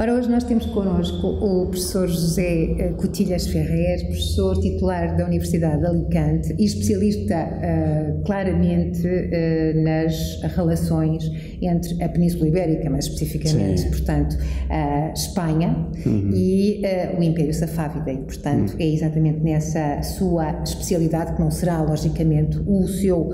Ora, hoje nós temos connosco o professor José eh, Cotilhas Ferrer, professor titular da Universidade de Alicante e especialista uh, claramente uh, nas relações entre a Península Ibérica, mas especificamente, Sim. portanto, a Espanha uhum. e uh, o Império Safávida. E, portanto, uhum. é exatamente nessa sua especialidade que não será, logicamente, o seu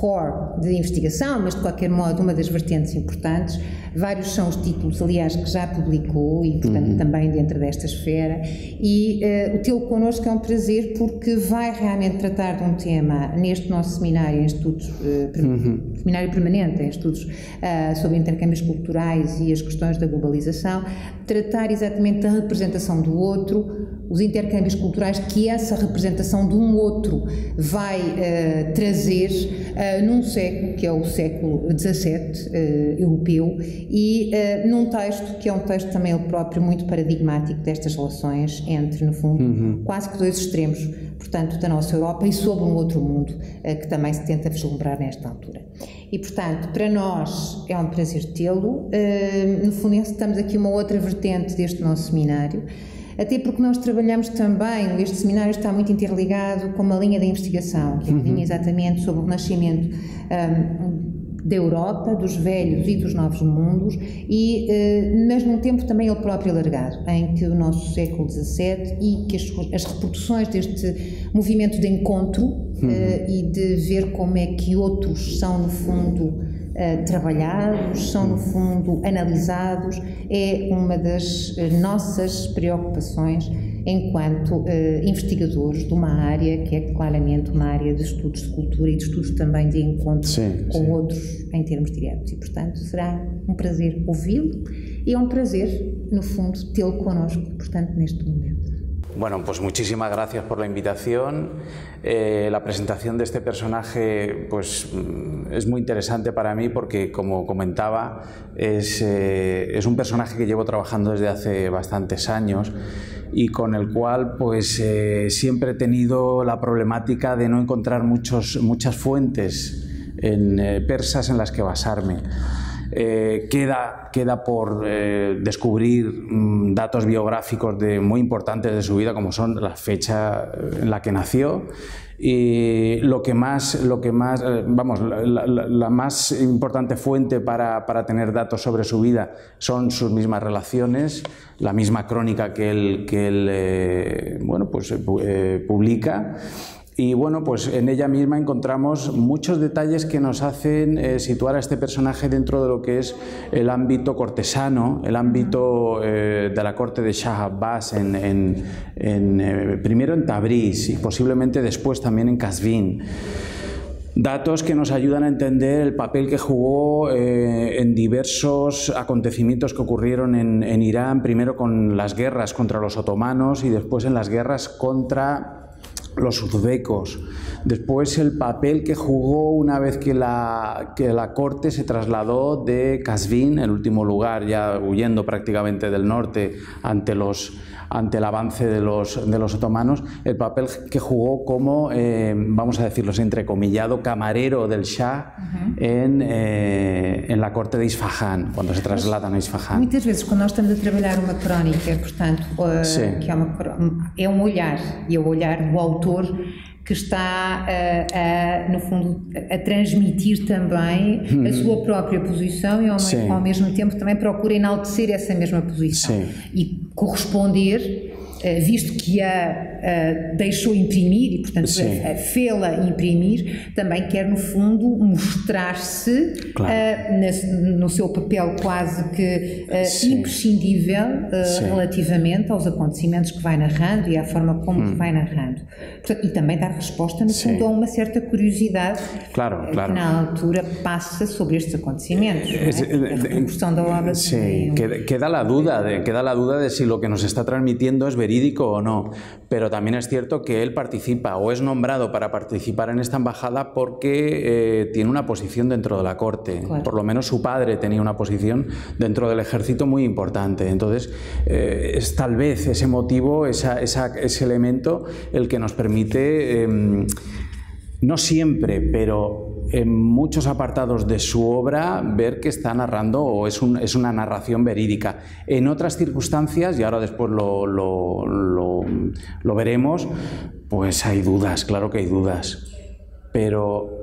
core de investigação, mas de qualquer modo uma das vertentes importantes. Vários são os títulos, aliás, que já publicou e, portanto, uhum. também dentro desta esfera. E uh, o tê-lo connosco é um prazer porque vai realmente tratar de um tema neste nosso seminário em estudos, uh, uhum. seminário permanente em estudos uh, sobre intercâmbios culturais e as questões da globalização, tratar exatamente da representação do outro, os intercâmbios culturais que essa representação de um outro vai uh, trazer uh, num século, que é o século XVII uh, europeu, e num texto que é um texto também ele próprio muito paradigmático destas relações entre, no fundo, uhum. quase que dois extremos, portanto, da nossa Europa e sobre um outro mundo que também se tenta vislumbrar nesta altura. E, portanto, para nós é um prazer tê-lo. no fundo, estamos aqui uma outra vertente deste nosso seminário, até porque nós trabalhamos também, este seminário está muito interligado com uma linha de investigação, que é a uhum. linha exatamente sobre o renascimento um, da Europa, dos velhos e dos novos mundos, e, uh, mas num tempo também ele próprio alargado, em que o nosso século XVII e que as, as reproduções deste movimento de encontro uhum. uh, e de ver como é que outros são, no fundo, uh, trabalhados, são no fundo analisados, é uma das nossas preocupações enquanto uh, investigadores de uma área que é claramente uma área de estudos de cultura e de estudos também de encontro sim, com sim. outros em termos diretos. E, portanto, será um prazer ouvi-lo e é um prazer, no fundo, tê-lo connosco, portanto, neste momento. Bueno, pues muchísimas gracias por la invitación. Eh, la presentación de este personaje pues, mm, es muy interesante para mí porque, como comentaba, es, eh, es, un personaje que llevo trabajando desde hace bastantes años y con el cual pues, eh, siempre he tenido la problemática de no encontrar muchos, muchas fuentes en, persas en las que basarme. Eh, queda, queda por eh, descubrir mm, datos biográficos de, muy importantes de su vida, como son la fecha en la que nació. Y lo que más, lo que más eh, vamos, la, más importante fuente para, para, tener datos sobre su vida son sus mismas relaciones, la misma crónica que él, que él bueno, pues, publica y bueno, pues en ella misma encontramos muchos detalles que nos hacen eh, situar a este personaje dentro de lo que es el ámbito cortesano, el ámbito eh, de la corte de Shah Abbas, en, eh, primero en Tabriz y posiblemente después también en Kazvin. Datos que nos ayudan a entender el papel que jugó en diversos acontecimientos que ocurrieron en Irán, primero con las guerras contra los otomanos y después en las guerras contra los uzbecos, después el papel que jugó una vez que la, que la corte se trasladó de Kazvin, el último lugar, ya huyendo prácticamente del norte ante los ante el avance de los, de los otomanos, el papel que jugó como, eh, vamos a decirlo entrecomillado, camarero del Shah en, eh, en, la corte de Isfahan, cuando se trasladan a Isfahan. Muchas veces cuando estamos a trabalhar uma crónica, portanto, uh, que é, uma, é um olhar, e o olhar do autor que está, a, a, no fundo, a transmitir também a uhum. sua própria posição e ao, ao, mesmo tempo também procura enaltecer essa mesma posição Sim. e corresponder eh, visto que a, a, deixou imprimir e, portanto, fê-la imprimir, também quer, no fundo, mostrar-se claro. uh, no seu papel quase que uh, imprescindível relativamente aos acontecimentos que vai narrando e à forma como hum. vai narrando. Portanto, e também dar resposta, no fundo, a uma certa curiosidade claro, claro. que, na altura, passa sobre estes acontecimentos. É? A repercussão da obra. Sí, queda, queda, la duda de, queda la duda de si lo que nos está transmitiendo es verídico verídico o no, pero también es cierto que él participa o es nombrado para participar en esta embajada porque eh, tiene una posición dentro de la corte. Por lo menos su padre tenía una posición dentro del ejército muy importante. Entonces, eh, es tal vez ese motivo, ese elemento, el que nos permite, em, no siempre, pero en muchos apartados de su obra ver que está narrando o es, es una narración verídica. En otras circunstancias, y ahora después lo, lo, lo veremos, pues hay dudas, claro que hay dudas. Pero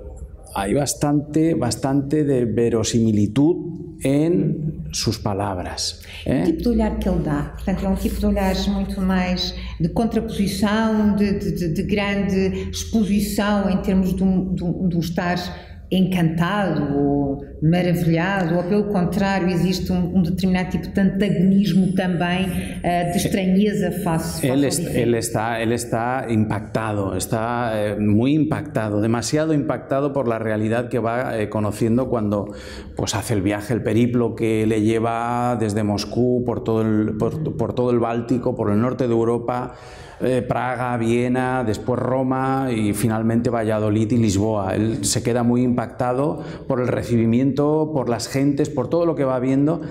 hay bastante, bastante de verosimilitud em suas palavras. É? O tipo de olhar que ele dá, portanto, é um tipo de olhar muito mais de contraposição, de, de, de grande exposição em termos de um, de um, de um estar encantado ou maravilhado, ou pelo contrário, existe um, um determinado tipo de antagonismo também uh, de estranheza face, él, est él, está, él está impactado, está eh, muy impactado, demasiado impactado por la realidad que va eh, conociendo cuando pues, hace el viaje, el periplo que le lleva desde Moscú por todo el, por, por todo el Báltico, por el norte de Europa, eh, Praga, Viena, después Roma y finalmente Valladolid y Lisboa. Él se queda muy impactado por el recibimiento, por las gentes, por todo lo que va viendo.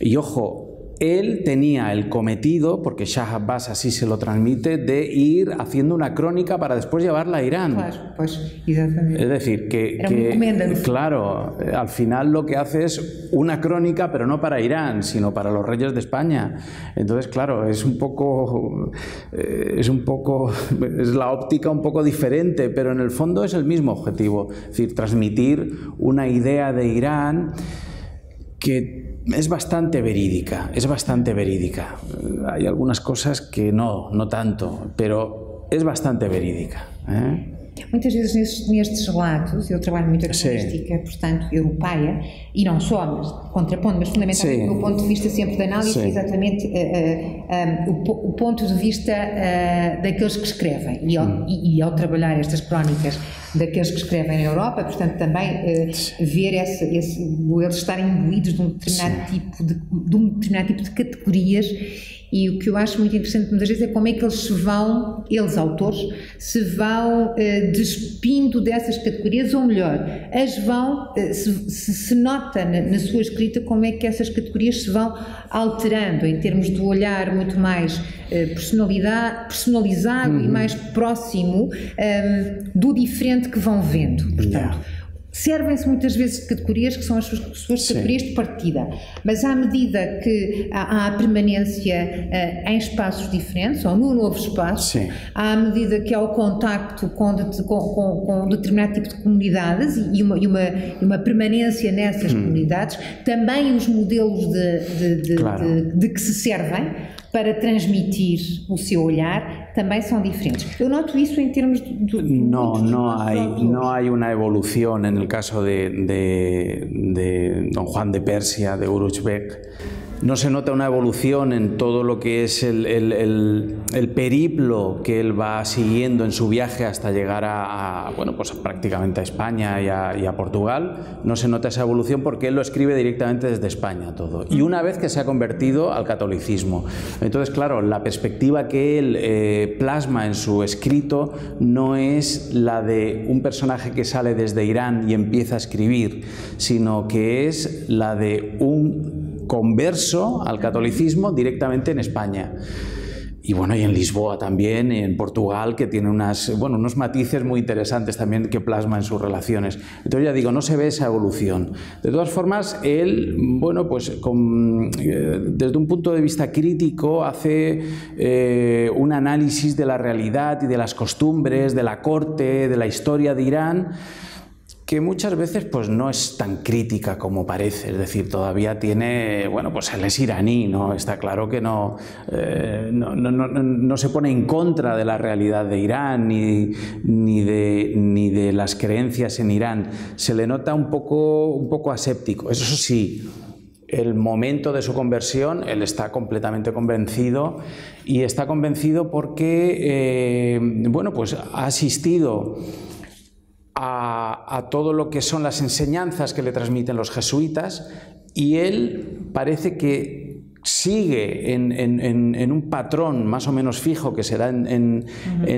Y ojo, él tenía el cometido, porque Shah Abbas así se lo transmite, de ir haciendo una crónica para después llevarla a Irán. Claro, pues, Es decir, que, que claro, al final lo que hace es una crónica, pero no para Irán, sino para los reyes de España. Entonces, claro, es un poco, eh, es un poco, es la óptica un poco diferente, pero en el fondo es el mismo objetivo, es decir, transmitir una idea de Irán que es bastante verídica, es bastante verídica. Hay algunas cosas que no, no tanto, pero es bastante verídica. ¿eh? Muitas vezes nestes, nestes relatos, eu trabalho muito a casuística, portanto, europeia, e não só, mas contrapondo, mas fundamentalmente do ponto de vista sempre da análise, Sim. exatamente uh, uh, um, o, o, ponto de vista uh, daqueles que escrevem. E ao, e, e ao, trabalhar estas crónicas daqueles que escrevem na Europa, portanto, também ver esse, esse, eles estarem imbuídos de um determinado tipo de, de um determinado tipo de categorias e o que eu acho muito interessante muitas vezes é como é que eles se vão, eles autores, se vão eh, despindo dessas categorias, ou melhor, as vão, eh, se, se, nota na, na, sua escrita como é que essas categorias se vão alterando em termos do olhar muito mais eh, personalidade, personalizado uhum. e mais próximo um, do diferente que vão vendo. Portanto, yeah servem-se muitas vezes de categorias que são as suas, suas categorias de partida, mas à medida que há, há a permanência uh, em espaços diferentes ou no novo espaço, Sim. à medida que há o contacto com, de, com, com, com um determinado tipo de comunidades e uma, e uma, uma permanência nessas hum. comunidades, também os modelos de, de, de, claro. de que se servem para transmitir o seu olhar también son diferentes. Yo noto eso en términos de... no, no hay, no hay una evolución en el caso de, de, de Don Juan de Persia, de Uruzbek no se nota una evolución en todo lo que es el, periplo que él va siguiendo en su viaje hasta llegar a, bueno, pues prácticamente a España y a, Portugal. No se nota esa evolución porque él lo escribe directamente desde España todo. Y una vez que se ha convertido al catolicismo. Entonces, claro, la perspectiva que él eh, plasma en su escrito no es la de un personaje que sale desde Irán y empieza a escribir, sino que es la de un converso al catolicismo directamente en España. Y bueno, y en Lisboa también, y en Portugal, que tiene unas, bueno, unos matices muy interesantes también que plasma en sus relaciones. Entonces ya digo, no se ve esa evolución. De todas formas, él, bueno, pues eh, desde un punto de vista crítico hace eh, un análisis de la realidad y de las costumbres, de la corte, de la historia de Irán, que muchas veces pues no es tan crítica como parece, es decir, todavía tiene, bueno, pues él es iraní, ¿no? Está claro que no, eh, no, se pone en contra de la realidad de Irán ni, ni, de, ni de las creencias en Irán, se le nota un poco, un poco aséptico, eso sí, el momento de su conversión, él está completamente convencido y está convencido porque, eh, bueno, pues ha asistido a, todo lo que son las enseñanzas que le transmiten los jesuitas y él parece que sigue en, un patrón más o menos fijo que se da en,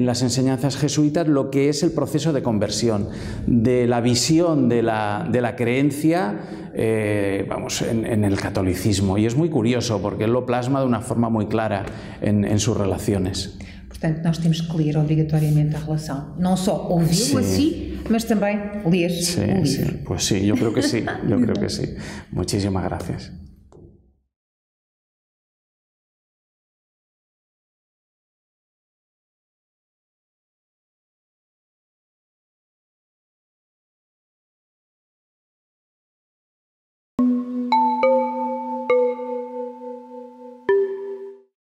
las enseñanzas jesuitas lo que es el proceso de conversión, de la visión de la, creencia eh, vamos, en, el catolicismo. Y es muy curioso porque él lo plasma de una forma muy clara en sus relaciones. Portanto, nós temos que ler obrigatoriamente a relação. Não só ouvi-lo assim, mas também ler sí. Sí, pues sí, yo creo que sí, yo creo que sí. Muchísimas gracias.